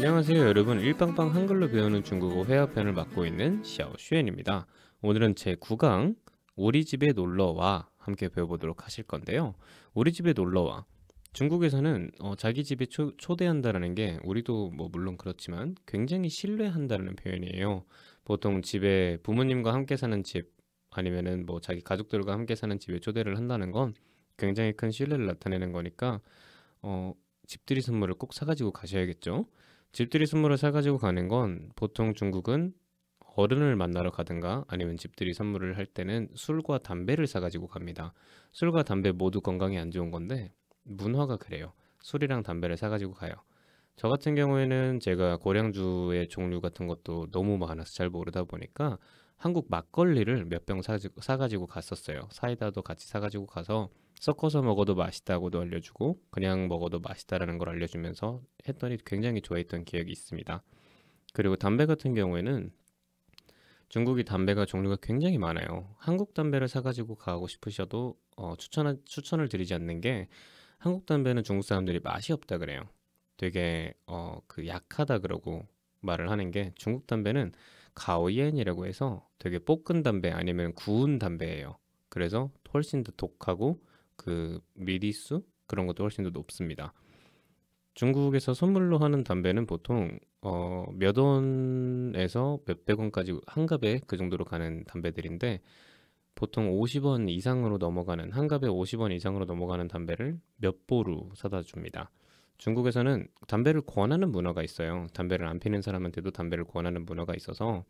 안녕하세요 여러분. 일빵빵 한글로 배우는 중국어 회화편을 맡고 있는 샤오슈엔입니다. 오늘은 제 9강 우리 집에 놀러와 함께 배워보도록 하실 건데요. 우리 집에 놀러와. 중국에서는 어, 자기 집에 초, 초대한다라는 게 우리도 뭐 물론 그렇지만 굉장히 신뢰한다는 표현이에요. 보통 집에 부모님과 함께 사는 집 아니면은 뭐 자기 가족들과 함께 사는 집에 초대를 한다는 건 굉장히 큰 신뢰를 나타내는 거니까 어, 집들이 선물을 꼭 사가지고 가셔야겠죠. 집들이 선물을 사가지고 가는 건 보통 중국은 어른을 만나러 가든가 아니면 집들이 선물을 할 때는 술과 담배를 사가지고 갑니다. 술과 담배 모두 건강에 안 좋은 건데 문화가 그래요. 술이랑 담배를 사가지고 가요. 저 같은 경우에는 제가 고량주의 종류 같은 것도 너무 많아서 잘 모르다 보니까 한국 막걸리를 몇 병 사가지고 갔었어요. 사이다도 같이 사가지고 가서 섞어서 먹어도 맛있다고도 알려주고 그냥 먹어도 맛있다라는 걸 알려주면서 했더니 굉장히 좋아했던 기억이 있습니다. 그리고 담배 같은 경우에는 중국이 담배가 종류가 굉장히 많아요. 한국 담배를 사가지고 가고 싶으셔도 어, 추천 추천을 드리지 않는 게 한국 담배는 중국 사람들이 맛이 없다 그래요. 되게 어, 그 약하다 그러고 말을 하는 게 중국 담배는 가오옌이라고 해서 되게 볶은 담배 아니면 구운 담배예요. 그래서 훨씬 더 독하고 그 미리수 그런 것도 훨씬 더 높습니다. 중국에서 선물로 하는 담배는 보통 어, 몇 원에서 몇백 원까지 한갑에 그 정도로 가는 담배들인데 보통 50원 이상으로 넘어가는 한갑에 50원 이상으로 넘어가는 담배를 몇 보루 사다 줍니다. 중국에서는 담배를 권하는 문화가 있어요. 담배를 안 피는 사람한테도 담배를 권하는 문화가 있어서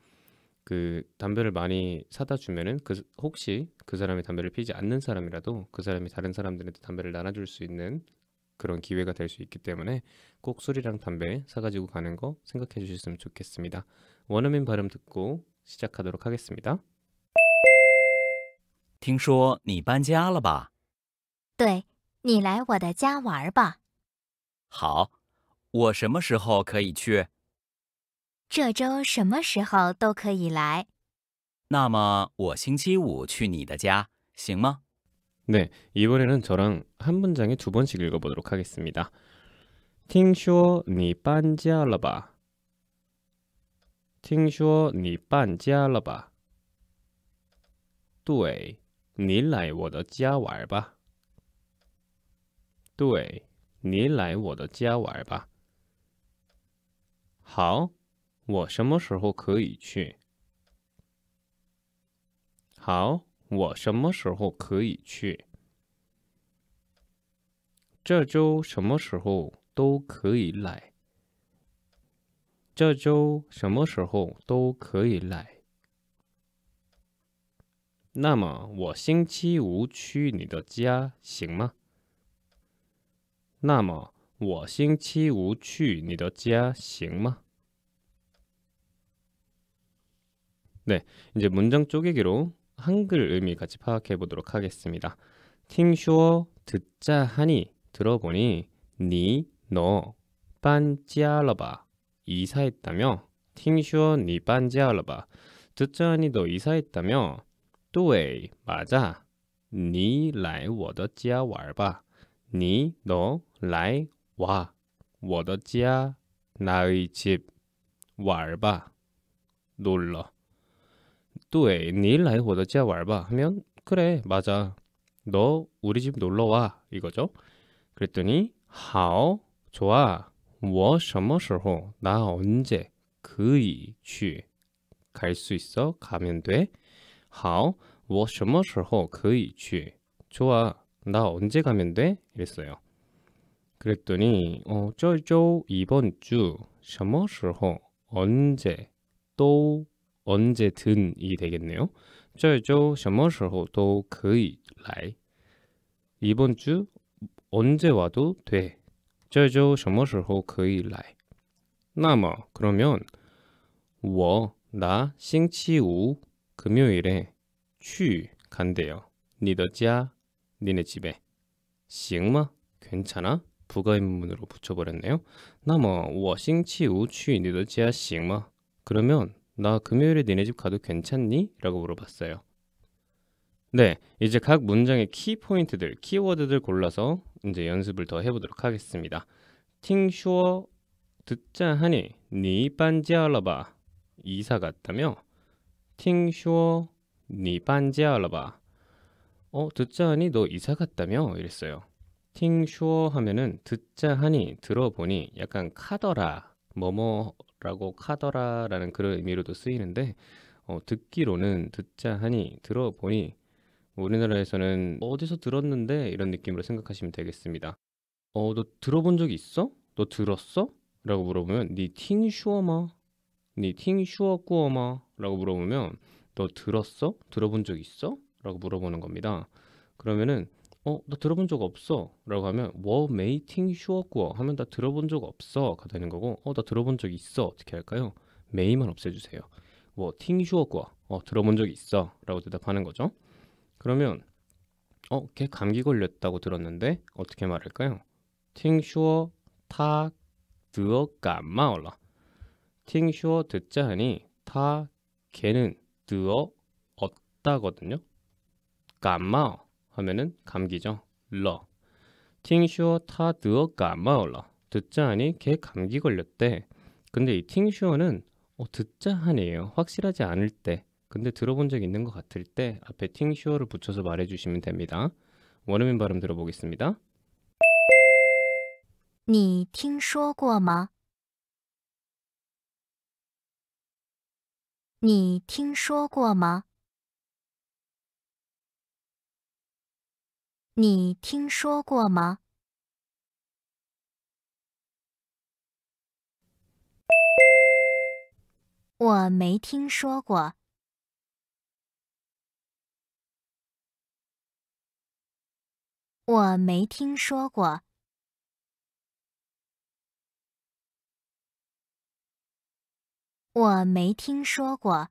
그 담배를 많이 사다 주면은 그 혹시 그 사람이 담배를 피지 않는 사람이라도 그 사람이 다른 사람들한테 담배를 나눠줄 수 있는 그런 기회가 될 수 있기 때문에 꼭 술이랑 담배 사가지고 가는 거 생각해 주셨으면 좋겠습니다. 원어민 발음 듣고 시작하도록 하겠습니다. 听说你搬家了吧？对，你来我的家玩吧。好，我什么时候可以去？ 这周什么时候都可以来。那么我星期五去你的家行吗？ 네, 이번에는 저랑 한 문장에 두 번씩 읽어보도록 하겠습니다. 听说你搬家了吧？对，你来我的家玩吧。对，你来我的家玩吧。好， 我什么时候可以去？好，我什么时候可以去？这周什么时候都可以来。这周什么时候都可以来。那么我星期五去你的家行吗？那么我星期五去你的家行吗？ 네, 이제 문장 쪼개기로 한글 의미 같이 파악해 보도록 하겠습니다. 팀슈어 듣자 하니 들어보니 니너 반지알러바 이사했다며 팀슈어 니 반지알러바 듣자 하니 너 이사했다며 또에 맞아. 니 라이 워더지야 왈바 니너 라이 와 워더지야 나의 집 왈바. 놀러. 对你来我的家玩吧 하면 그래 맞아 너 우리 집 놀러 와 이거죠 그랬더니 好 좋아 我什么时候나 언제 可以去갈 수 있어 가면 돼好我什么时候可以去 좋아 나 언제 가면 돼 이랬어요 그랬더니 어, 这周 이번 주什么时候 언제 또 언제든이 되겠네요. 这周什么时候都可以来. 이번 주 언제 와도 돼. 这周什么时候可以来?那么 그러면 我나 星期五 금요일에 去 간대요. 你的家 니네 집에. 行吗? 괜찮아? 부가의문문으로 붙여버렸네요. 那么我星期五去你的家行吗? 그러면 나 금요일에 니네 집 가도 괜찮니? 라고 물어봤어요. 네, 이제 각 문장의 키 포인트들, 키워드들 골라서 이제 연습을 더 해보도록 하겠습니다. 팅슈어 듣자 하니 니 반지알라바 이사 갔다며 팅슈어 니 반지알라바 어 듣자 하니 너 이사 갔다며 이랬어요. 팅슈어 하면은 듣자 하니 들어보니 약간 카더라 뭐뭐 라고 카더라라는 그런 의미로도 쓰이는데 어, 듣기로는 듣자 하니 들어보니 우리나라에서는 어디서 들었는데 이런 느낌으로 생각하시면 되겠습니다. 어, 너 들어본 적 있어? 너 들었어? 라고 물어보면 你听说吗? 你听说过吗? 라고 물어보면 너 들었어? 들어본 적 있어? 라고 물어보는 겁니다. 그러면은 어, 나 들어본 적 없어. 라고 하면 我没听说过 하면 나 들어본 적 없어. 가 되는 거고 어, 나 들어본 적 있어. 어떻게 할까요? 没만 없애주세요. 我听说过 어, 들어본 적 있어. 라고 대답하는 거죠. 그러면 어, 걔 감기 걸렸다고 들었는데 어떻게 말할까요? 팅 슈어 타 드어까 마올라 听说 듣자 하니 他 걔는 得 얻다거든요. 까마오 하면은 감기죠. 了.听说他得感冒了. 듣자 하니 걔 감기 걸렸대. 근데 이 팅슈어는 어, 듣자 하니에요. 확실하지 않을 때. 근데 들어본 적 있는 것 같을 때 앞에 팅슈어를 붙여서 말해주시면 됩니다. 원어민 발음 들어보겠습니다. 你听说过吗？你听说过吗？ 你听说过吗？我没听说过。我没听说过。我没听说过。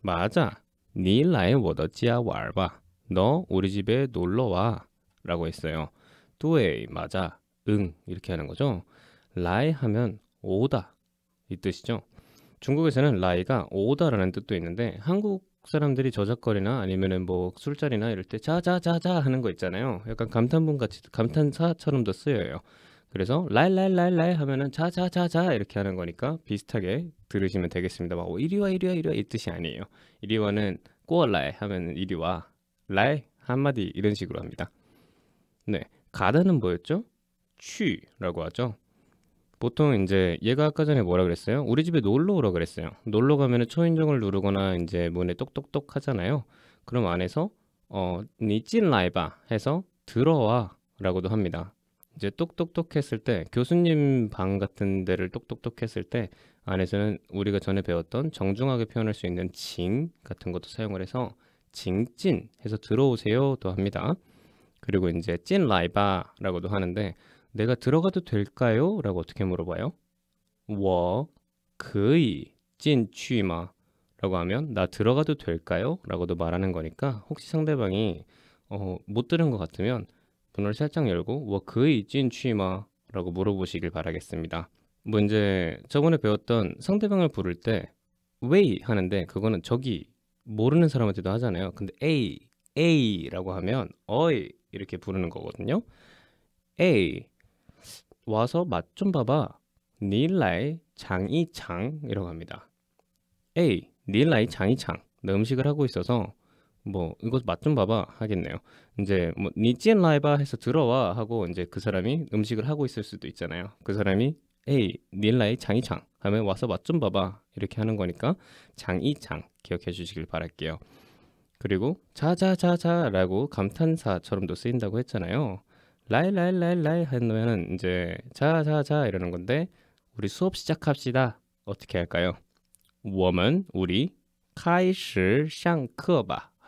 맞아. 니 라에 워더지야 왈바. 너 우리 집에 놀러 와. 라고 했어요. 뚜웨이 맞아. 응 이렇게 하는 거죠. 라이 하면 오다 이 뜻이죠. 중국에서는 라이가 오다라는 뜻도 있는데 한국 사람들이 저작거리나 아니면은 뭐 술자리나 이럴 때 자자자자 하는 거 있잖아요. 약간 감탄문 같이 감탄사처럼도 쓰여요. 그래서 라일라일라일라일 하면은 자자자자 이렇게 하는 거니까 비슷하게 들으시면 되겠습니다. 막 어, 이리와 이리와 이리와 이 뜻이 아니에요. 이리와는 꼬얼라이 하면 이리와 라이 한마디 이런 식으로 합니다. 네, 가다는 뭐였죠? 취라고 하죠. 보통 이제 얘가 아까 전에 뭐라 그랬어요? 우리 집에 놀러 오라 그랬어요. 놀러 가면은 초인종을 누르거나 이제 문에 똑똑똑 하잖아요. 그럼 안에서 어, 니찐 라이바 해서 들어와라고도 합니다. 이제 똑똑똑 했을 때 교수님 방 같은 데를 똑똑똑 했을 때 안에서는 우리가 전에 배웠던 정중하게 표현할 수 있는 请 같은 것도 사용을 해서 请进 해서 들어오세요도 합니다. 그리고 이제 进来吧라고도 하는데 내가 들어가도 될까요? 라고 어떻게 물어봐요? 我可以进去吗 라고 하면 나 들어가도 될까요? 라고도 말하는 거니까 혹시 상대방이 어, 못 들은 것 같으면 문을 살짝 열고 뭐 워크의 찐취마라고 물어보시길 바라겠습니다. 뭐 문제 저번에 배웠던 상대방을 부를 때 喂 하는데 그거는 저기 모르는 사람한테도 하잖아요. 근데 诶 诶 라고 하면 어이 이렇게 부르는 거거든요. 에이 와서 맛 좀 봐봐. 你来尝一尝 이라고 합니다. 诶 你来尝一尝 내 음식을 하고 있어서 뭐 이거 맛 좀 봐봐 하겠네요. 이제 뭐 니찐 라이바 해서 들어와 하고 이제 그 사람이 음식을 하고 있을 수도 있잖아요. 그 사람이 에이 닐라이 장이창 하면 와서 맛 좀 봐봐 이렇게 하는 거니까 장이창 기억해 주시길 바랄게요. 그리고 자자자자라고 감탄사처럼도 쓰인다고 했잖아요. 라이라이라이라이 하면은 이제 자자자 이러는 건데 우리 수업 시작합시다. 어떻게 할까요? 我们 우리 开始上课吧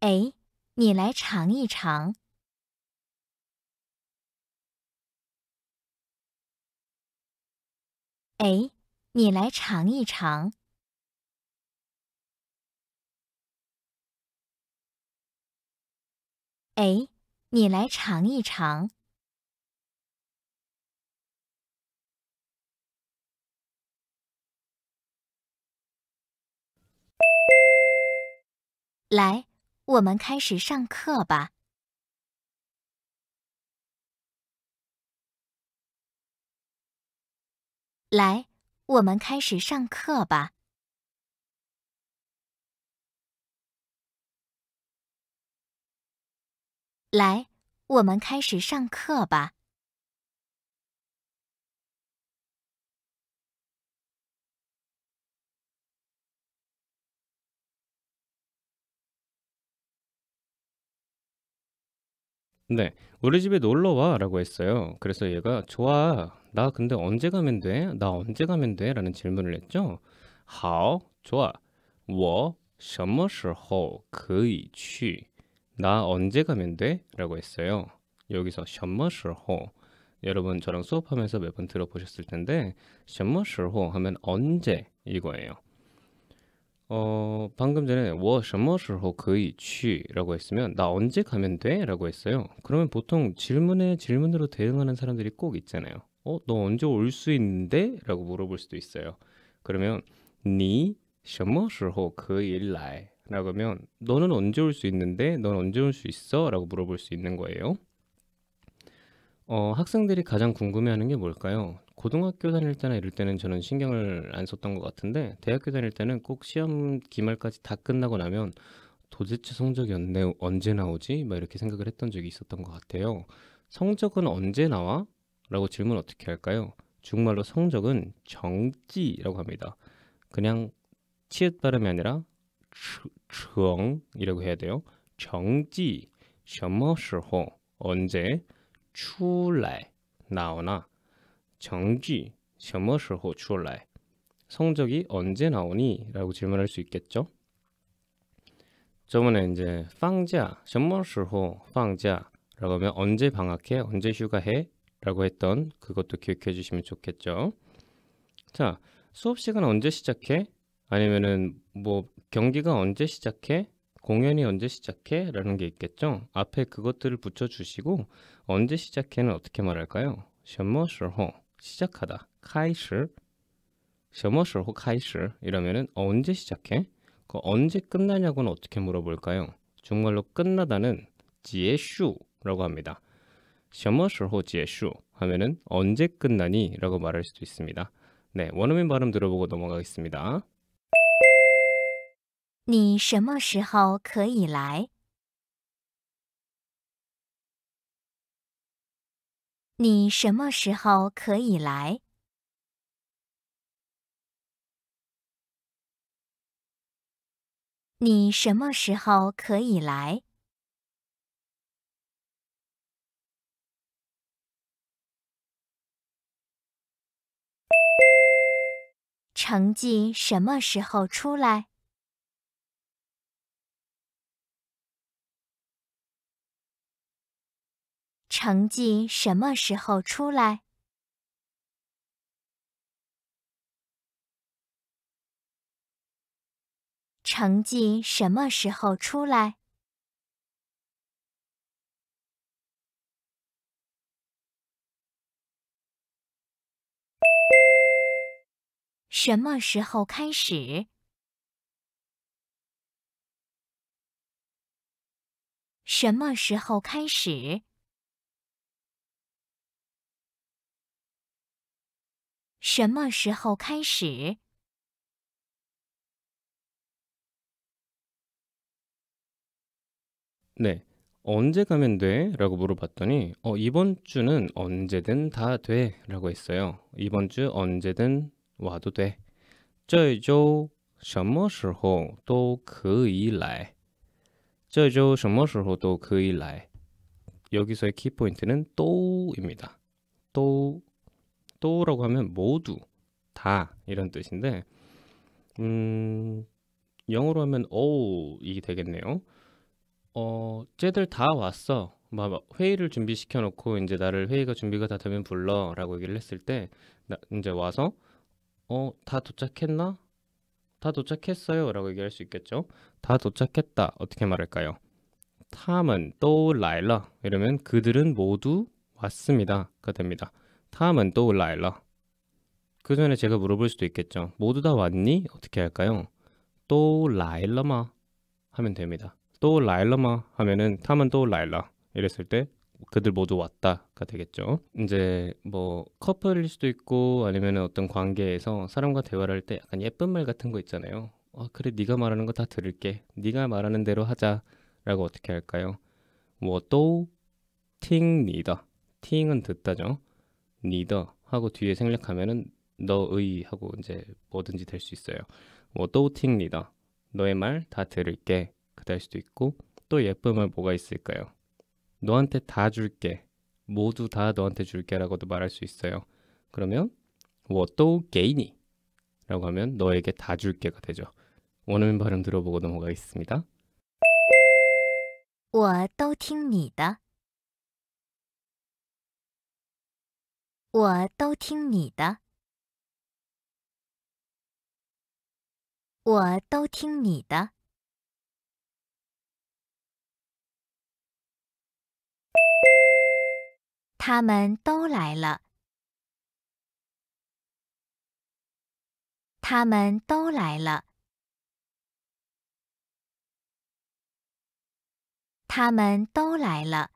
哎，你来尝一尝。哎，你来尝一尝。哎，你来尝一尝。来，我们开始上课吧。来，我们开始上课吧。来，我们开始上课吧。 네, 우리 집에 놀러 와라고 했어요. 그래서 얘가 좋아. 나 근데 언제 가면 돼? 나 언제 가면 돼? 라는 질문을 했죠. 好, 좋아. 我什么时候可以去? 나 언제 가면 돼? 라고 했어요. 여기서 什么时候 여러분 저랑 수업하면서 몇 번 들어보셨을 텐데 什么时候 하면 언제 이거예요. 어, 방금 전에 我什么时候可以去 라고 했으면 나 언제 가면 돼? 라고 했어요. 그러면 보통 질문에 질문으로 대응하는 사람들이 꼭 있잖아요. 어, 너 언제 올 수 있는데? 라고 물어볼 수도 있어요. 그러면 你什么时候可以来? 라고 하면 너는 언제 올 수 있는데? 넌 언제 올 수 있어? 라고 물어볼 수 있는 거예요. 어, 학생들이 가장 궁금해하는 게 뭘까요? 고등학교 다닐 때나 이럴 때는 저는 신경을 안 썼던 것 같은데 대학교 다닐 때는 꼭 시험 기말까지 다 끝나고 나면 도대체 성적이 언제, 언제 나오지? 막 이렇게 생각을 했던 적이 있었던 것 같아요. 성적은 언제 나와? 라고 질문 어떻게 할까요? 중국말로 성적은 정지라고 합니다. 그냥 치읓 발음이 아니라 정이라고 해야 돼요. 정지, 什么时候 언제, 出来 나오나 정지 什么时候出来 성적이 언제 나오니? 라고 질문할 수 있겠죠. 저번에 이제 放假 什么时候放假 라고 하면 언제 방학해? 언제 휴가해? 라고 했던 그것도 기억해 주시면 좋겠죠. 자, 수업 시간 언제 시작해? 아니면은 뭐 경기가 언제 시작해? 공연이 언제 시작해? 라는 게 있겠죠. 앞에 그것들을 붙여 주시고 언제 시작해는 어떻게 말할까요? 什么时候 시작하다. 开始 什么时候 开始 이러면은 언제 시작해? 그 언제 끝나냐고는 어떻게 물어볼까요? 중국말로 끝나다는 结束라고 합니다. 什么时候结束 하면은 언제 끝나니? 라고 말할 수도 있습니다. 네, 원어민 발음 들어보고 넘어가겠습니다. 你什么时候可以来？ 你什么时候可以来？你什么时候可以来？成绩什么时候出来？成绩什么时候出来？成绩什么时候出来？什么时候开始？什么时候开始？ 什么时候开始？ 네. 언제 가면 돼? 라고 물어봤더니 어, 이번 주는 언제든 다 돼. 라고 했어요. 이번 주 언제든 와도 돼. 这周什么时候都可以来.这周什么时候都可以来. 여기서의 키포인트는 또입니다. 또, 또라고 하면 모두 다 이런 뜻인데 음, 영어로 하면 all이 되겠네요. 어, 쟤들 다 왔어. 막 회의를 준비시켜 놓고 이제 나를 회의가 준비가 다 되면 불러라고 얘기를 했을 때 나, 이제 와서 어, 다 도착했나? 다 도착했어요라고 얘기할 수 있겠죠. 다 도착했다. 어떻게 말할까요? 탐은 또 라일러 이러면 그들은 모두 왔습니다가 됩니다. 他们都来了. 그 전에 제가 물어볼 수도 있겠죠. 모두 다 왔니? 어떻게 할까요? 都来了吗? 하면 됩니다. 都来了吗? 하면은 他们都来了. 이랬을 때 그들 모두 왔다가 되겠죠. 이제 뭐 커플일 수도 있고 아니면 어떤 관계에서 사람과 대화를 할 때 약간 예쁜 말 같은 거 있잖아요. 아, 그래 네가 말하는 거 다 들을게. 네가 말하는 대로 하자라고 어떻게 할까요? 我都听你的. 팅은 듣다죠. 你的 하고 뒤에 생략하면은 너의 하고 이제 뭐든지 될 수 있어요. 我都听你的. 너의 말 다 들을게. 그될 수도 있고 또 예쁜 말 뭐가 있을까요? 너한테 다 줄게. 모두 다 너한테 줄게라고도 말할 수 있어요. 그러면 我都给你 라고 하면 너에게 다 줄게가 되죠. 원어민 발음 들어보고 넘어가겠습니다. 我都听你的。 我都听你的。我都听你的。他们都来了。他们都来了。他们都来了。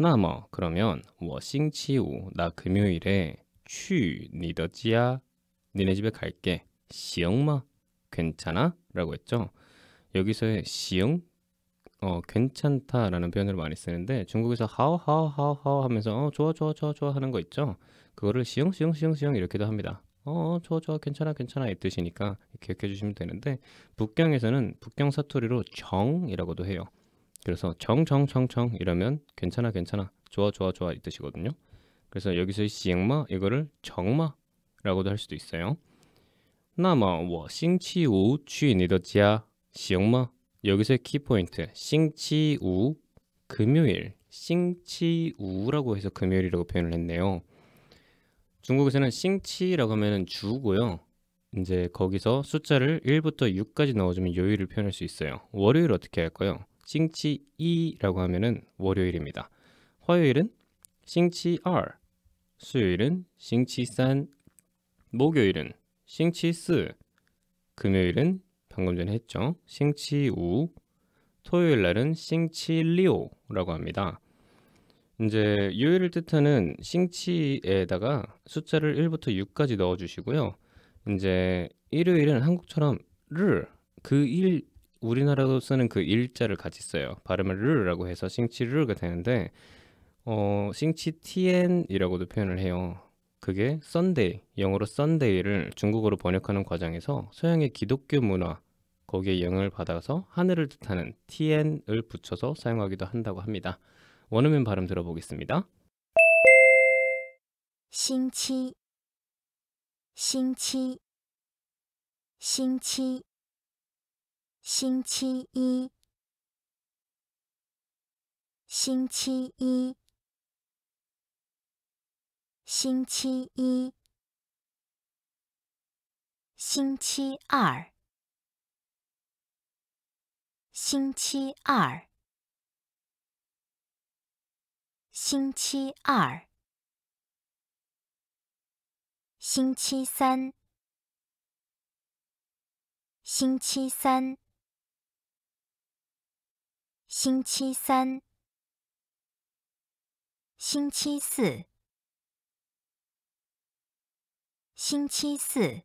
나 뭐, 그러면 我星期五, 나 금요일에 去你的家, 니네 집에 갈게. 行吗? 괜찮아? 라고 했죠. 여기서의 行 어, 괜찮다라는 표현을 많이 쓰는데 중국에서 하오 하오 하오 하오 하면서 어, 좋아 좋아 좋아 좋아 하는 거 있죠. 그거를 시영 시영 시영 시영 이렇게도 합니다. 어, 좋아 좋아 괜찮아 괜찮아 이 뜻이니까 기억해 주시면 되는데 북경에서는 북경 사투리로 정이라고도 해요. 그래서 정 정 정 정 이러면 괜찮아 괜찮아 좋아 좋아 좋아 이 뜻이거든요. 그래서 여기서 시영마 이거를 정마라고도 할 수도 있어요. 那么我星期五去你的家行吗? 여기서의 키포인트 싱치우 금요일 싱치우라고 해서 금요일이라고 표현을 했네요. 중국에서는 싱치라고 하면은 주고요. 이제 거기서 숫자를 1부터 6까지 넣어주면 요일을 표현할 수 있어요. 월요일 어떻게 할까요? 싱치 이라고 하면은 월요일입니다. 화요일은 星期二, 수요일은 星期三, 목요일은 星期四, 금요일은 방금 전에 했죠. 星期五. 토요일 날은 星期六라고 합니다. 이제 요일을 뜻하는 星期에다가 숫자를 1부터 6까지 넣어 주시고요. 이제 일요일은 한국처럼 日, 그 일, 우리나라도 쓰는 그 일자를 같이 써요. 발음을 日라고 해서 星期日가 되는데 어, 星期天이라고도 표현을 해요. 그게 Sunday, 영어로 Sunday를 중국어로 번역하는 과정에서 서양의 기독교 문화 거기에 영향을 받아서 하늘을 뜻하는 天을 붙여서 사용하기도 한다고 합니다. 원어민 발음 들어보겠습니다. 星期 신치 신치 星期一，星期一，星期一，星期二，星期二，星期二，星期三，星期三，星期三，星期四。星期四，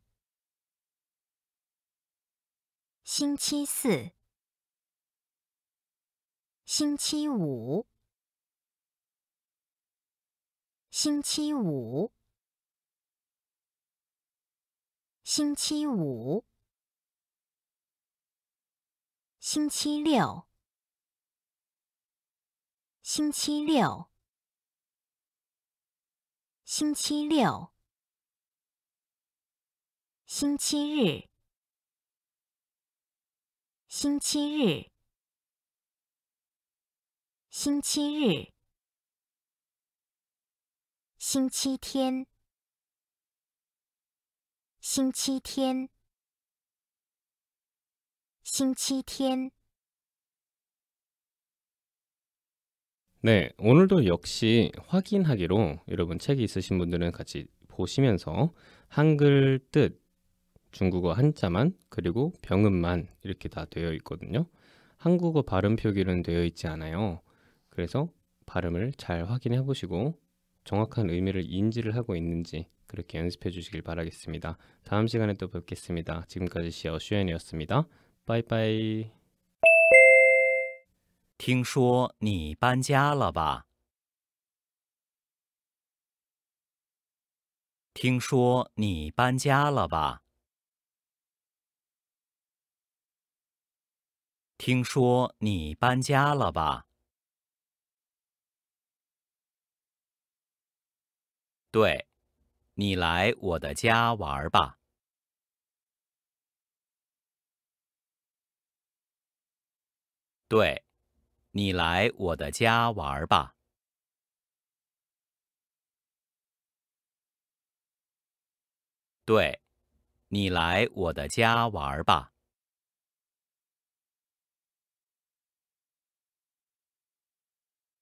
星期四，星期五，星期五，星期五，星期六，星期六，星期六。星期日，星期日，星期日，星期天，星期天，星期天。 네, 오늘도 역시 확인하기로 여러분 책이 있으신 분들은 같이 보시면서 한글 뜻, 중국어 한자만 그리고 병음만 이렇게 다 되어 있거든요. 한국어 발음 표기는 되어 있지 않아요. 그래서 발음을 잘 확인해 보시고 정확한 의미를 인지를 하고 있는지 그렇게 연습해 주시길 바라겠습니다. 다음 시간에 또 뵙겠습니다. 지금까지 시어 슈엔이었습니다. 빠이빠이. 听说你搬家了吧？听说你搬家了吧？听说你搬家了吧？对，你来我的家玩吧。对，你来我的家玩吧。对，你来我的家玩吧。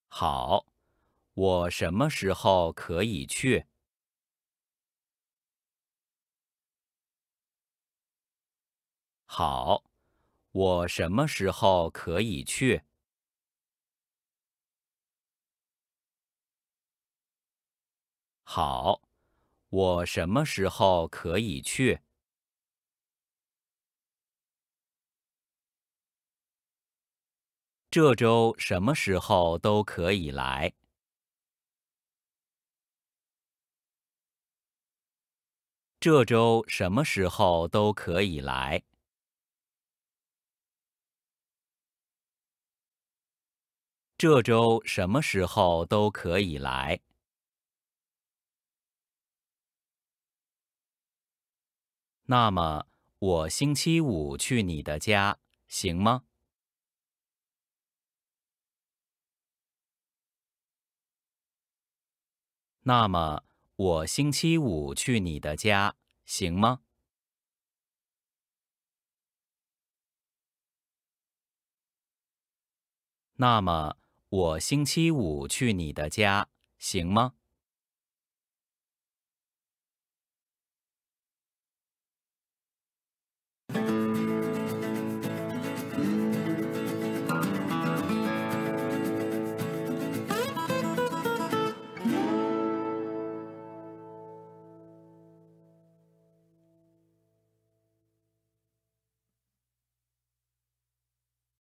好，我什么时候可以去？好，我什么时候可以去？好，我什么时候可以去？这周什么时候都可以来。这周什么时候都可以来。这周什么时候都可以来。那么，我星期五去你的家，行吗？那么，我星期五去你的家，行吗？那么，我星期五去你的家，行吗？